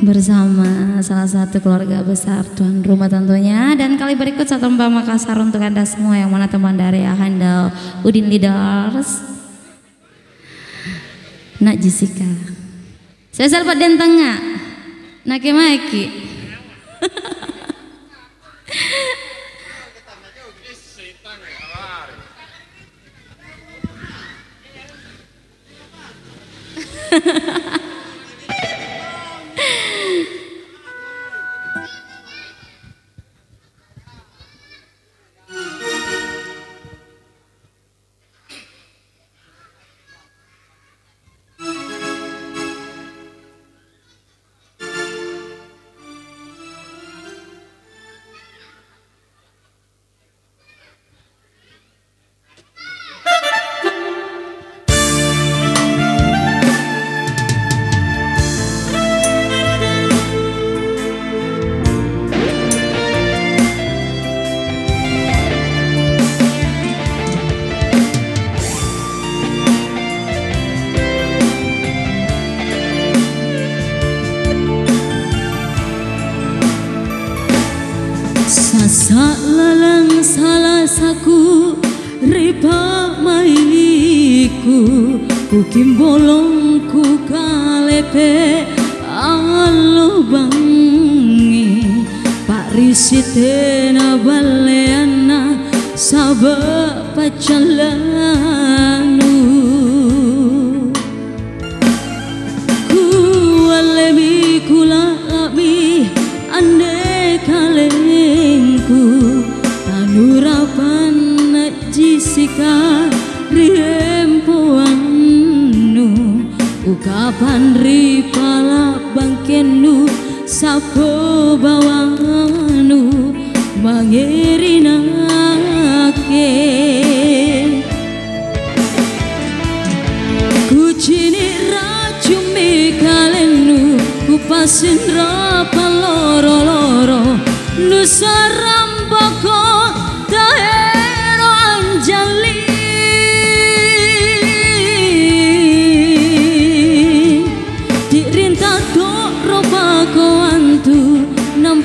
bersama salah satu keluarga besar tuan rumah tentunya. Dan kali berikut satu Mbak Makassar untuk anda semua yang mana teman dari Handal Udin Leaders. Nak Jessica. Saya Pak Den Tengah. Nak Maiki Sasa salah saku ripa maiku Kukim bolong ku kalepe alo bangi Pak risitena baleana sabe pacalanu ukapan ripala bangkenu sapo bawanu mangirinake Kucini racumi kalenu kupasin rapa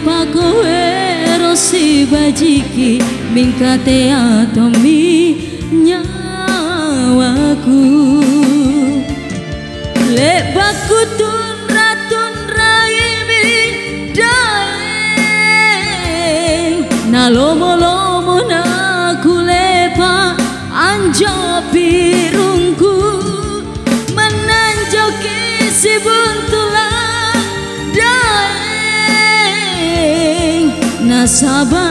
nampako ero si bajiki? Mingkate atomi nyawaku. Lebaku tun ratun raimi daeng Na lomo lomo na anjo pirungku Menanjoki si buntulan Nasaba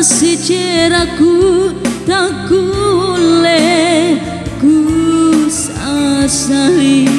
si ceraku tak kule ku sasali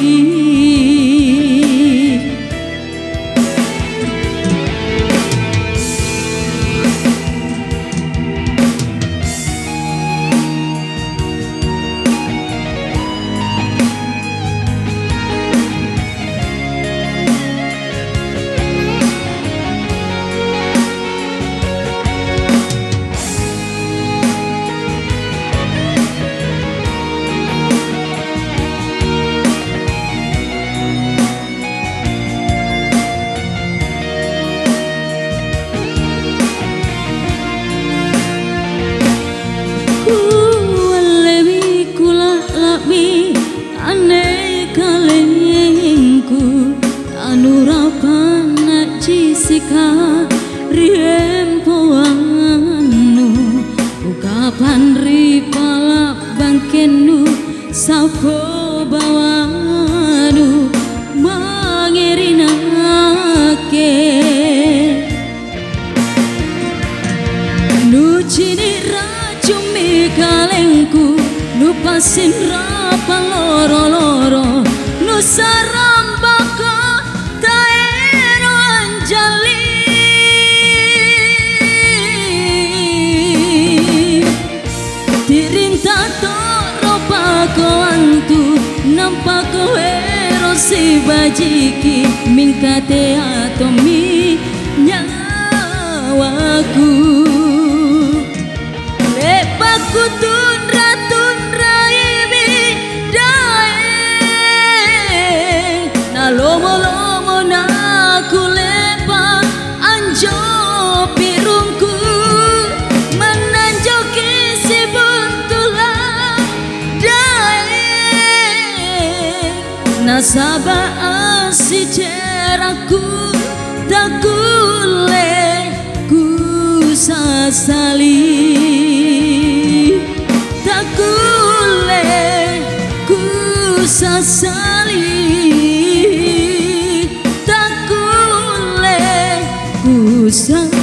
kalengku Nupasin rapa loro-loro Nusarambako pako antu Nampako ero si bajiki Mingkate atomi nyawaku Nasaba si ceraku Tak kule ku sasali. Tak kule ku sasali. Tak kule ku sasali